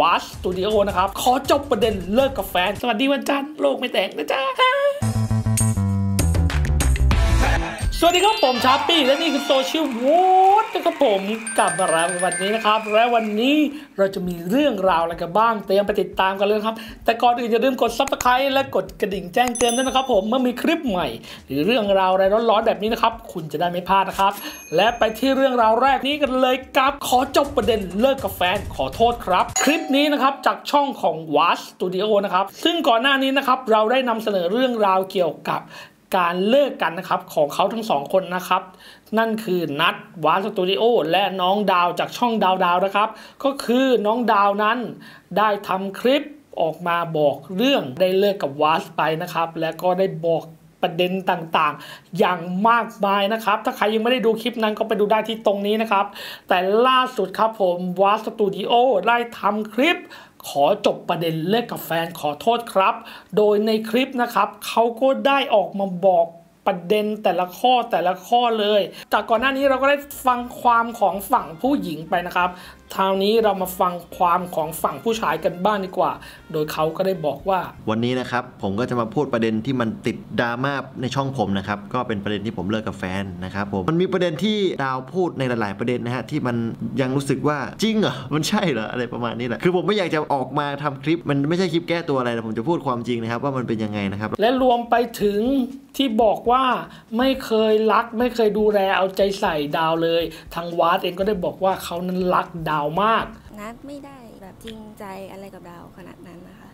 Vast Studio นะครับ ขอจบประเด็นเลิกกับแฟน สวัสดีวันจันทร์โลกไม่แตกนะจ๊ะ สวัสดีครับผมชาร์ปี้และนี่คือ Social Watch นะครับผมกลับมาแล้ววันนี้นะครับ และวันนี้เราจะมีเรื่องราวอะไรกันบ้างเตรียมไปติดตามกันเลยครับ แต่ก่อนอื่นอย่าลืมกด subscribe และกดกระดิ่งแจ้งเตือนด้วยนะครับ ผมเมื่อมีคลิปใหม่ หรือเรื่องราวอะไรร้อนๆแบบนี้นะครับ คุณจะได้ไม่พลาดนะครับ และไปที่เรื่องราวแรกนี้กันเลยกับขอจบประเด็นเลิกกับแฟนขอโทษครับ คลิปนี้นะครับจากช่องของ Vast Studio นะครับซึ่งก่อนหน้านี้นะครับเราได้นำเสนอเรื่องราวเกี่ยวกับ การเลิกกันนะครับของเขาทั้งสองคนนะครับ นั่นคือนัดวาสตูดิโอและน้องดาวจากช่องดาวดาวนะครับ ก็คือน้องดาวนั้นได้ทำคลิปออกมาบอกเรื่องได้เลิกกับวาสไปนะครับ และก็ได้บอกประเด็นต่างๆ อย่างมากมายนะครับ ถ้าใครยังไม่ได้ดูคลิปนั้นก็ไปดูได้ที่ตรงนี้นะครับ แต่ล่าสุดครับผมวาสตูดิโอได้ทำคลิป ขอจบประเด็นเลิกกับแฟนขอโทษครับ โดยในคลิปนะครับเขาก็ได้ออกมาบอกประเด็นแต่ละข้อแต่ละข้อเลย แต่ก่อนหน้านี้เราก็ได้ฟังความของฝั่งผู้หญิงไปนะครับ คราวนี้เรามาฟังความของฝั่งผู้ชายกันบ้างดีกว่า โดยเขาก็ได้บอกว่า วันนี้นะครับผมก็จะมาพูดประเด็นที่มันติดดราม่าในช่องผมนะครับก็เป็นประเด็นที่ผมเลิกกับแฟนนะครับผมมันมีประเด็นที่ดาวพูดในหลาย ๆ ประเด็นนะฮะที่มันยังรู้สึกว่าจริงเหรอมันใช่เหรออะไรประมาณนี้แหละคือผมไม่อยากจะออกมาทำคลิป มันไม่ใช่คลิปแก้ตัวอะไรแต่ผมจะพูดความจริงนะครับว่ามันเป็นยังไงนะครับ และรวมไปถึงที่บอกว่าไม่เคยรักไม่เคยดูแลเอาใจใส่ดาวเลย ทางวาดเองก็ได้บอกว่าเขานั้นรักดาวมาก นัดไม่ได้แบบจริงใจอะไรกับดาวขนาดนั้นนะคะ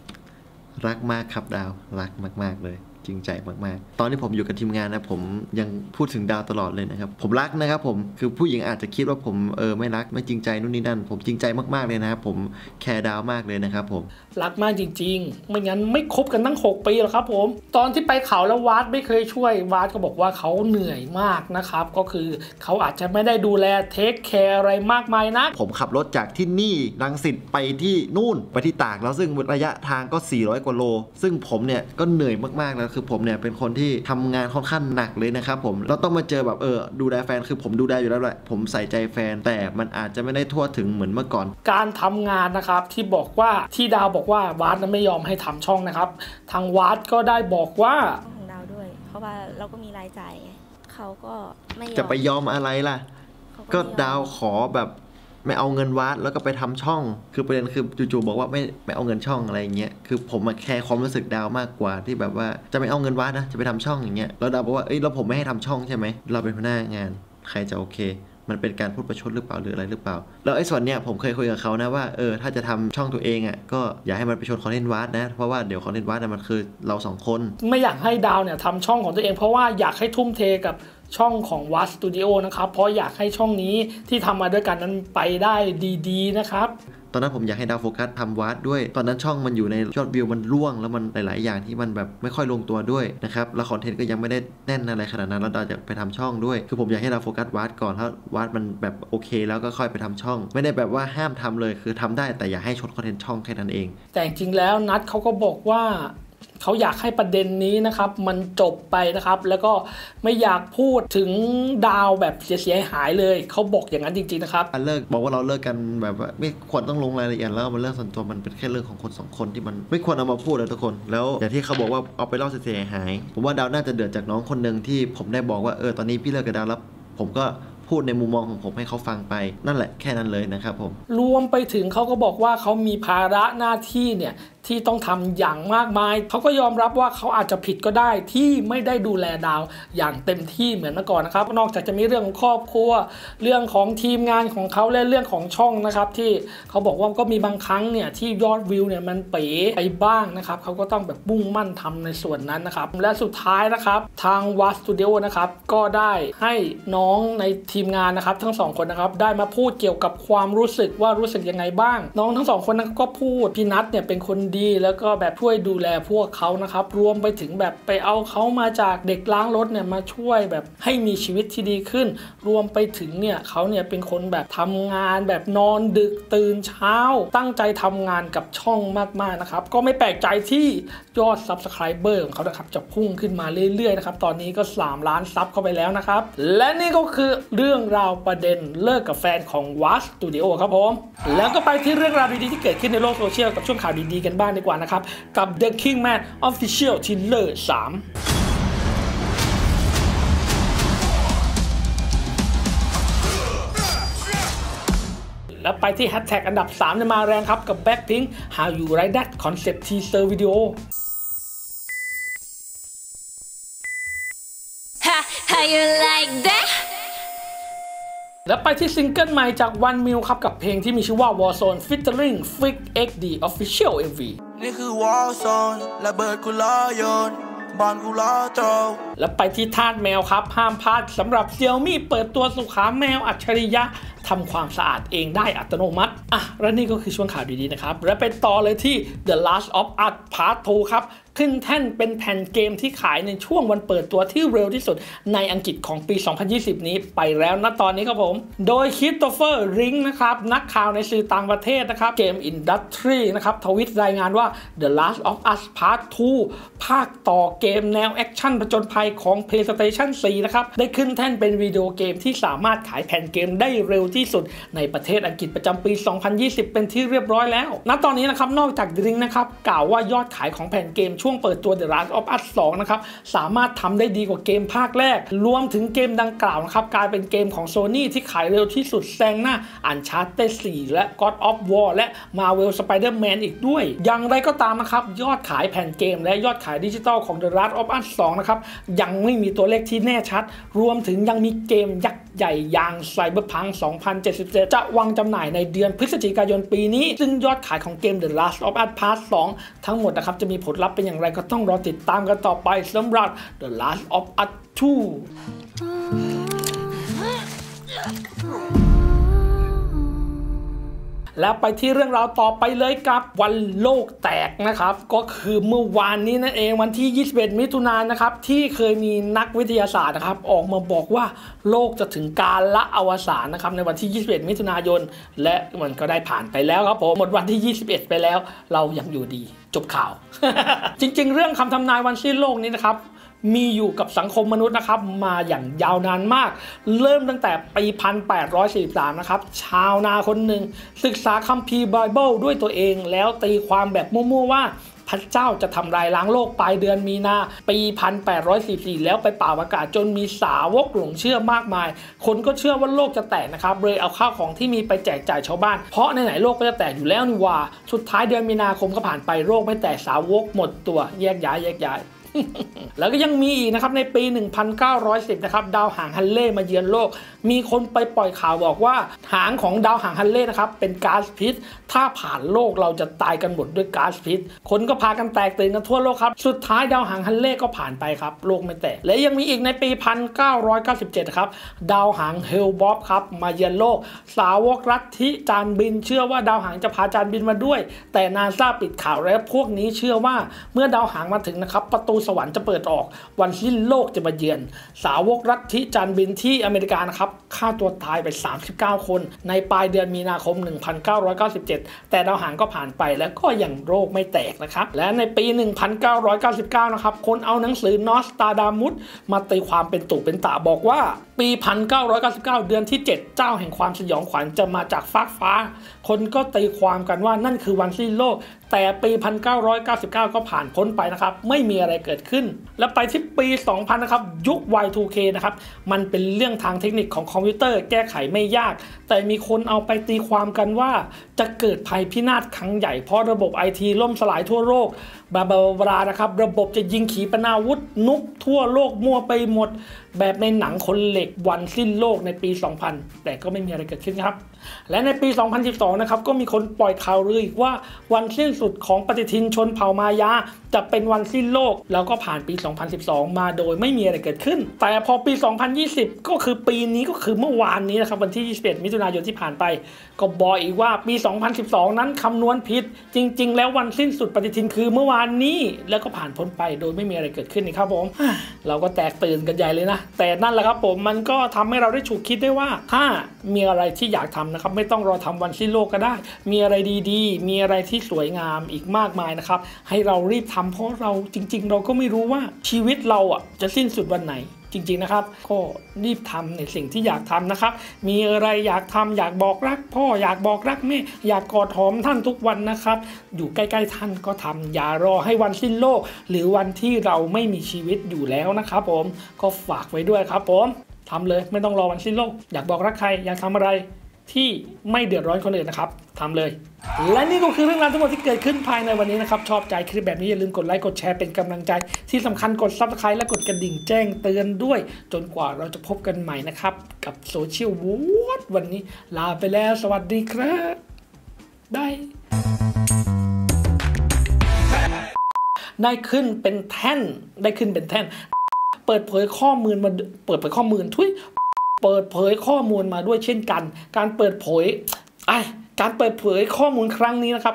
รักมากครับดาว รักมาก ๆ เลย จริงใจมากๆ ตอนที่ผมอยู่กับทีมงานนะผมยังพูดถึงดาวตลอดเลยนะครับผมรักนะครับผมคือผู้หญิงอาจจะคิดว่าผมเออไม่รักไม่จริงใจนู่นนี่นั่น ผมจริงใจมากๆเลยนะครับผมแคร์ดาวมากเลยนะครับผมรักมากจริง ๆ ไม่งั้นไม่คบกันตั้ง 6 ปีหรอกครับ ผม ตอนที่ไปเขาแล้ววาดไม่เคยช่วยวาดก็บอกว่าเขาเหนื่อยมากนะครับก็คือเขาอาจจะไม่ได้ดูแล take care อะไรมากมายนะ ผมขับรถจากที่นี่รังสิตไปที่นู่นไปที่ตากแล้วซึ่งระยะทางก็ 400 กว่าโล ซึ่งผมเนี่ยก็เหนื่อยมากๆแล้วคือผมเนี่ยเป็นคนที่ทำงานค่อนข้างหนักเลยนะครับผมแล้วต้องมาเจอแบบเออดูแลแฟนคือผมดูแลอยู่แล้วแหละผมใส่ใจแฟนแต่มันอาจจะไม่ได้ทั่วถึงเหมือนเมื่อก่อน การทำงานนะครับที่บอกว่าที่ดาวบอกว่าวาดนั้นไม่ยอมให้ทำช่องนะครับ ทางวาดก็ได้บอกว่าของดาวด้วย เพราะว่าเราก็มีรายจ่ายไงเขาก็ไม่ยอมจะไปยอมอะไรล่ะเขก็ไม่ยอมดาวขอแบบ ไม่เอาเงินวัดแล้วก็ไปทำช่อง คือประเด็นคือจู่ๆบอกว่าไม่ไม่เอาเงินช่องอะไรอย่างเงี้ยคือผมมาแคร์ความรู้สึกดาวมากกว่าที่แบบว่าจะไม่เอาเงินวัดนะจะไปทำช่องอย่างเงี้ยแล้วดาวบอกว่าเอ้ยแล้วผมไม่ให้ทำช่องใช่ไหมเราเป็นหัวหน้างาน ใครจะโอเคมันเป็นการพูดประชดหรือเปล่าหรืออะไรหรือเปล่า แล้วไอ้ส่วนเนี้ยผมเคยคุยกับเขานะว่าเออถ้าจะทำช่องตัวเองอะก็อย่าให้มันไปชนคอนเทนต์วัดนะ เพราะว่าเดี๋ยวคอนเทนต์วัดน่ะมันคือเราสองคน ไม่อยากให้ดาวเนี่ยทำช่องของตัวเองเพราะว่าอยากให้ทุ่มเทกับ ช่องของวัดสตูดิโอนะครับเพราะอยากให้ช่องนี้ที่ทำมาด้วยกันนั้นไปได้ดีๆนะครับตอนนั้นผมอยากให้ดาวโฟกัสทำวาดด้วย ตอนนั้นช่องมันอยู่ในยอดวิวมันร่วง แล้วมันหลาย ๆ อย่างที่มันแบบไม่ค่อยลงตัวด้วยนะครับ แล้วคอนเทนต์ก็ยังไม่ได้แน่นอะไรขนาดนั้น แล้วดาวจะไปทำช่องด้วย คือผมอยากให้ดาวโฟกัสวาดก่อนถ้าวาดมันแบบโอเค แล้วก็ค่อยไปทำช่อง ไม่ได้แบบว่าห้ามทำเลย คือทำได้แต่อย่าให้ชดคอนเทนต์ช่องแค่นั้นเอง แต่จริงๆแล้วนัดเขาก็บอกว่า เขาอยากให้ประเด็นนี้นะครับมันจบไปนะครับ แล้วก็ไม่อยากพูดถึงดาวแบบเสียหายๆเลยเขาบอกอย่างนั้นจริงๆนะครับการเลิกบอกว่าเราเลิกกันแบบว่าไม่ควรต้องลงรายละเอียดแล้วมันเรื่องส่วนตัวมันเป็นแค่เรื่องของคนสองคนที่มันไม่ควรเอามาพูดเลยทุกคน แล้วอย่างที่เขาบอกว่าเอาไปเล่าเสียหายผมว่าดาวน่าจะเดือดจากน้องคนหนึ่งที่ผมได้บอกว่าเออตอนนี้พี่เลิกกับดาวแล้วผมก็พูดในมุมมองของผมให้เขาฟังไปนั่นแหละแค่นั้นเลยนะครับผม รวมไปถึงเขาก็บอกว่าเขามีภาระหน้าที่เนี่ย ที่ต้องทำอย่างมากมาย เขาก็ยอมรับว่าเขาอาจจะผิดก็ได้ที่ไม่ได้ดูแลดาวอย่างเต็มที่เหมือนเมื่อก่อนนะครับ นอกจากจะมีเรื่องของครอบครัว เรื่องของทีมงานของเขาและเรื่องของช่องนะครับที่เขาบอกว่าก็มีบางครั้งเนี่ยที่ยอดวิวเนี่ยมันเป๋ไปบ้างนะครับเขาก็ต้องแบบมุ่งมั่นทำในส่วนนั้นนะครับและสุดท้ายนะครับทางวัสตูดิโอนะครับก็ได้ให้น้องในทีมงานนะครับทั้งสองคนนะครับได้มาพูดเกี่ยวกับความรู้สึกว่ารู้สึกยังไงบ้าง น้องทั้งสองคนนั้นก็พูดพี่นัทเนี่ยเป็นคนดีแล้วก็แบบช่วยดูแลพวกเขานะครับ รวมไปถึงแบบไปเอาเขามาจากเด็กล้างรถเนี่ยมาช่วยแบบให้มีชีวิตที่ดีขึ้น รวมไปถึงเนี่ยเขาเนี่ยเป็นคนแบบทำงานแบบนอนดึกตื่นเช้า ตั้งใจทำงานกับช่องมากๆนะครับ ก็ไม่แปลกใจที่ยอด Subscriber ของเขานะครับจะพุ่งขึ้นมาเรื่อยๆนะครับตอนนี้ก็ 3 ล้านซับเข้าไปแล้วนะครับ และนี่ก็คือเรื่องราวประเด็นเลิกกับแฟนของ Was Studio ครับผมแล้วก็ไปที่เรื่องราวดีๆที่เกิดขึ้นในโลกโซเชียลกับช่วงข่าวดีๆกันบ้างดีกว่านะครับ กับ The Kingman Official Trailer 3แล้วไปที่แฮชแท็กอันดับ3เนี่ยมาแรงครับกับ Blackpink How You Like That Concept Teaser Video how you like that? แล้วไปที่ซิงเกิลใหม่จาก One Mil ครับกับเพลงที่มีชื่อว่า Warzone featuring Flick XD Official MV นี่คือวอลโซนระเบิดกูล้อโยนบอลกูล้อโตรแล้วไปที่ทาสแมวครับ ห้ามพลาดสำหรับ Xiaomi เปิดตัวสุขาแมวอัจฉริยะ ทำความสะอาดเองได้อัตโนมัติอะและนี่ก็คือช่วงข่าวดีๆนะครับ และไปต่อเลยที่ The Last of Us Part 2 ครับ ขึ้นแท่นเป็นแผ่นเกมที่ขายในช่วงวันเปิดตัวที่เร็วที่สุดในอังกฤษของปี 2020 นี้ไปแล้วนะตอนนี้ครับผม โดยค h ิ s โตเฟอร์ริงนะครับ นักข่าวในสื่อต่างประเทศนะครับ Games Industry นะครับทวิตรายงานว่า The Last of Us Part 2 ภาคต่อเกมแนวแอคชั่นผจญภัยของ PlayStation 4 นะครับ ได้ขึ้นแท่นเป็นวิดีโอเกมที่สามารถขายแผ่นเกมได้เร็วที่สุดในประเทศอังกฤษประจำปี 2020 เป็นที่เรียบร้อยแล้ว ณ ตอนนี้นะครับ นอกจาก Dring นะครับ กล่าวว่ายอดขายของแผ่นเกมช่วงเปิดตัว The Last of Us 2 นะครับ สามารถทำได้ดีกว่าเกมภาคแรก รวมถึงเกมดังกล่าวนะครับ กลายเป็นเกมของ Sony ที่ขายเร็วที่สุดแซงหน้า Uncharted 4และ God of War และ Marvel Spider-Man อีกด้วย อย่างไรก็ตามนะครับ ยอดขายแผ่นเกม และยอดขายดิจิตอลของ The Last of Us 2 นะครับ ยังไม่มีตัวเลขที่แน่ชัด รวมถึงยังมีเกมยักษ์ใหญ่อย่าง Cyberpunk 2077 จะวางจำหน่ายในเดือนพฤศจิกายนปีนี้ ซึ่งยอดขายของเกม The Last of Us Part 2 ทั้งหมดนะครับ จะมีผลลัพธ์เป็นอย่างไรก็ต้องรอติดตามกันต่อไปสำหรับ The Last of Us 2 แล้วไปที่เรื่องราวต่อไปเลยกับวันโลกแตกนะครับ ก็คือเมื่อวานนี้นั่นเองวันที่ 21 มิถุนายนนะครับที่เคยมีนักวิทยาศาสตร์นะครับ ออกมาบอกว่าโลกจะถึงการละอวสานนะครับในวันที่ 21 มิถุนายน และมันก็ได้ผ่านไปแล้วครับผมหมดวันที่ 21 ไปแล้ว เรายังอยู่ดีจบข่าว จริง ๆ เรื่องคำทำนายวันสิ้นโลกนี้นะครับ มีอยู่กับสังคมมนุษย์นะครับมาอย่างยาวนานมาก เริ่มตั้งแต่ปี 1843 นะครับ ชาวนาคนหนึ่ง ศึกษาคัมภีร์ไบเบิลด้วยตัวเอง แล้วตีความแบบมั่วๆว่าพระเจ้าจะทำลายล้างโลกปลายเดือนมีนาปี 1844 แล้วไปเป่าประกาศจนมีสาวกหลงเชื่อมากมาย คนก็เชื่อว่าโลกจะแตกนะครับ เลยเอาข้าวของที่มีไปแจกจ่ายชาวบ้าน เพราะในไหนๆโลกก็จะแตกอยู่แล้วนี่ว่า สุดท้ายเดือนมีนาคมก็ผ่านไปโรคไม่แตกสาวกหมดตัวแยกย้ายแยกย้าย แล้วก็ยังมีอีกนะครับในปี 1910 นะครับดาวหางฮันเล่มาเยือนโลก มีคนไปปล่อยข่าวบอกว่า หางของดาวหางฮันเล่นะครับเป็นก๊าซพิษ ถ้าผ่านโลกเราจะตายกันหมดด้วยก๊าซพิษ คนก็พากันแตกตื่นกันทั่วโลกครับ สุดท้ายดาวหางฮันเล่ก็ผ่านไปครับ โลกไม่แตก และยังมีอีกในปี 1997 ครับดาวหางเฮลบอฟครับมาเยือนโลก สาวกรัฐทิจานบิน เชื่อว่าดาวหางจะพาจานบินมาด้วย แต่นาซาปิดข่าวและพวกนี้เชื่อว่าเมื่อดาวหางมาถึงนะครับประตูสวรรค์จะเปิดออก วันสิ้นโลกจะมาเยือน สาวกรัฐทิจานบินที่อเมริกานะครับฆ่าตัวตายไป 39 คน ในปลายเดือนมีนาคม 1997 แต่ดาวหางก็ผ่านไปแล้วก็ยังโรคไม่แตกนะครับ และในปี 1999 นะครับ คนเอาหนังสือนอสตาดามุสมาตีความเป็นตุเป็นตาบอกว่าปี 1999 เดือนที่ 7 เจ้าแห่งความสยองขวัญจะมาจากฟากฟ้า คนก็ตีความกันว่านั่นคือวันสิ้นโลก แต่ปี 1999 ก็ผ่านพ้นไปนะครับ ไม่มีอะไรเกิดขึ้น แล้วไปที่ปี 2000 นะครับ ยุค Y2K นะครับ มันเป็นเรื่องทางเทคนิคของคอมพิวเตอร์แก้ไขไม่ยาก แต่มีคนเอาไปตีความกันว่า จะเกิดภัยพินาศครั้งใหญ่เพราะระบบไอทีล่มสลายทั่วโลกบาบาบานะครับ ระบบจะยิงขีปนาวุธนุกทั่วโลกมั่วไปหมด แบบในหนังคนเหล็กวันสิ้นโลกในปี 2000 แต่ก็ไม่มีอะไรเกิดขึ้นครับและในปี 2012 นะครับ ก็มีคนปล่อยข่าวลืออีกว่าวันสิ้นสุดของปฏิทินชนเผ่ามายา จะเป็นวันสิ้นโลก แล้วก็ผ่านปี 2012 มาโดยไม่มีอะไรเกิดขึ้น แต่พอปี 2020 ก็คือปีนี้ก็คือเมื่อวานนี้นะครับ วันที่ 21 มิถุนายนที่ผ่านไป ก็บอกอีกว่าปี 2012 นั้นคำนวณผิด จริง ๆ แล้ววันสิ้นสุดปฏิทินคือเมื่อวานนี้ แล้วก็ผ่านพ้นไปโดยไม่มีอะไรเกิดขึ้นนี่ครับผม เราก็แตกตื่นกันใหญ่เลยนะ แต่นั่นแหละครับผม มันก็ทำให้เราได้ฉุกคิดได้ว่า ถ้ามีอะไรที่อยากทำนะครับไม่ต้องรอทำวันสิ้นโลกก็ได้ มีอะไรดีๆ มีอะไรที่สวยงามอีกมากมายนะครับ ให้เรารีบทำเพราะเราจริง ๆ เราก็ไม่รู้ว่าชีวิตเราอะจะสิ้นสุดวันไหนจริงๆนะครับก็รีบทำในสิ่งที่อยากทำนะครับ มีอะไรอยากทำอยากบอกรัก พ่ออยากบอกรักแม่อยากกอดหอมท่านทุกวันนะครับ อยู่ใกล้ๆท่านก็ทำอย่ารอให้วันสิ้นโลก หรือวันที่เราไม่มีชีวิตอยู่แล้วนะครับ ผมก็ฝากไว้ด้วยครับ ผมทำเลยไม่ต้องรอวันสิ้นโลก อยากบอกรักใครอยากทำอะไร ที่ไม่เดือดร้อนคนอื่นนะครับทำเลย และนี่ก็คือเรื่องราวทั้งหมดที่เกิดขึ้นภายในวันนี้นะครับ ชอบใจคลิปแบบนี้อย่าลืมกดไลค์กดแชร์เป็นกำลังใจ ที่สำคัญกด subscribe และกดกระดิ่งแจ้งเตือนด้วย จนกว่าเราจะพบกันใหม่นะครับ กับโซเชียลวูดวันนี้ ลาไปแล้วสวัสดีครับบายได้ขึ้นเป็นแท่นได้ขึ้นเป็นแท่น เปิดเผยข้อมูลมาเปิดเผยข้อมูลทุย เปิดเผยข้อมูลมาด้วยเช่นกัน การเปิดเผยไอการเปิดเผยข้อมูลครั้งนี้นะครับ